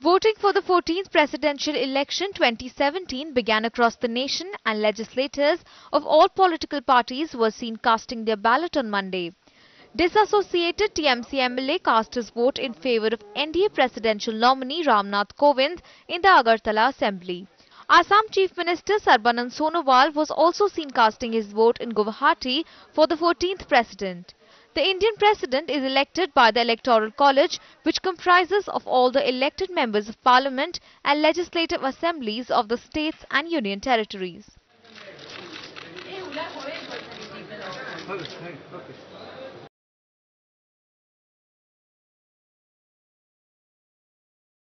Voting for the 14th presidential election 2017 began across the nation and legislators of all political parties were seen casting their ballot on Monday. Disassociated TMC MLA cast his vote in favor of NDA presidential nominee Ramnath Kovind in the Agartala assembly. Assam Chief Minister Sarbanand Sonowal was also seen casting his vote in Guwahati for the 14th president. The Indian president is elected by the Electoral College which comprises of all the elected members of parliament and legislative assemblies of the states and union territories.